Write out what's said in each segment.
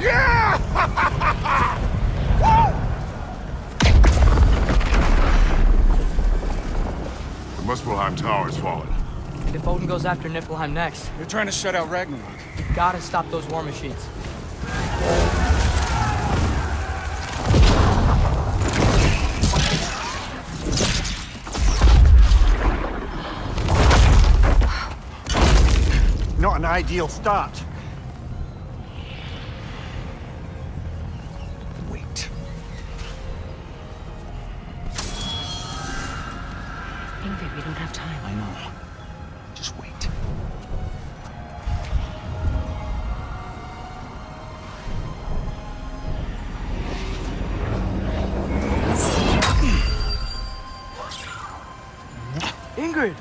The Muspelheim Tower has fallen. If Odin goes after Niflheim next, They're trying to shut out Ragnarok. we gotta stop those war machines. Not an ideal start. Ingrid!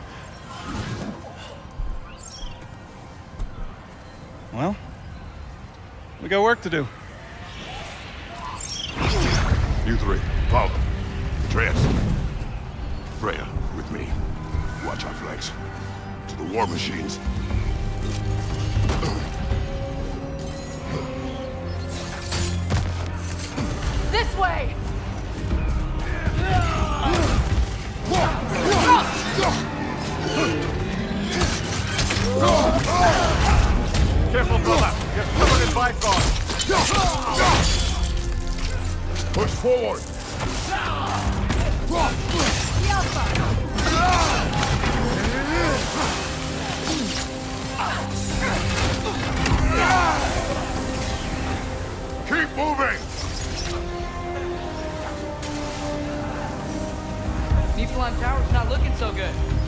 Well, we got work to do. You three, Paula, Atreus, Freya, with me. Watch our flanks. To the war machines. Forward! Keep moving! Niflheim Tower's not looking so good.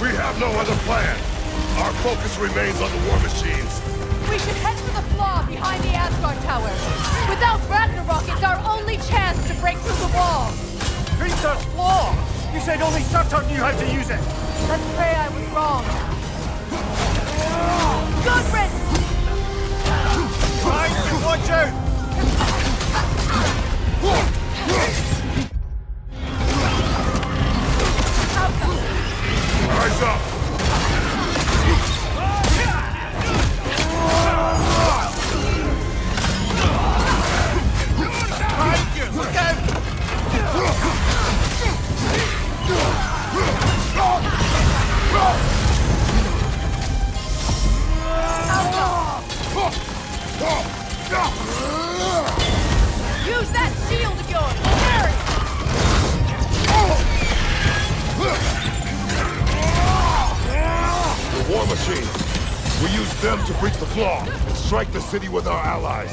We have no other plan. Our focus remains on the war machines. We should head for the flaw behind the Asgard Tower. Without Ragnarok, it's our only chance to break through the wall. Hrimthur's flaw! You said only Surtr knew how to use it. Let's pray machines. We use them to breach the flaw and strike the city with our allies.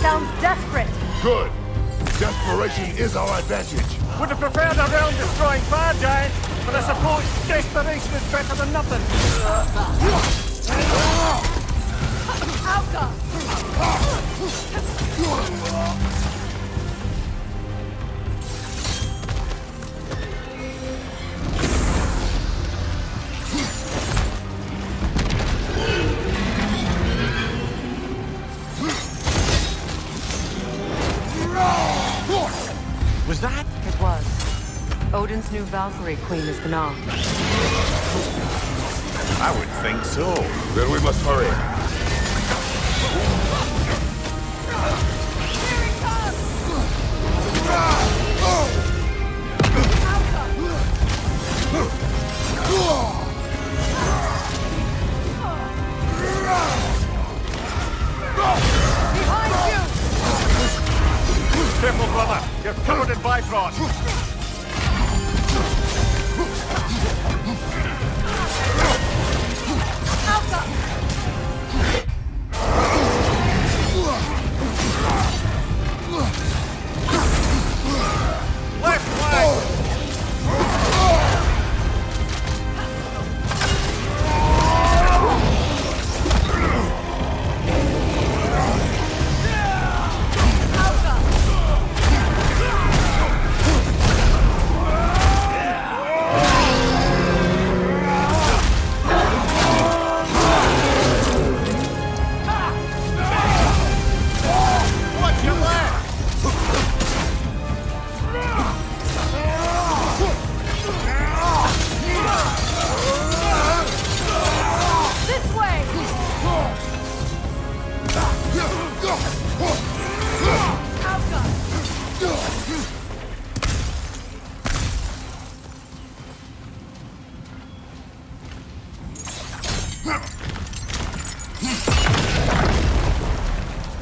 Sounds desperate. Good. Desperation is our advantage. Would have preferred a realm-destroying fire giant, but I suppose desperation is better than nothing. Odin's new Valkyrie queen is Gná. I would think so. Then we must hurry. Behind you! Careful, brother. You're covered in Bifrost.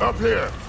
Up here!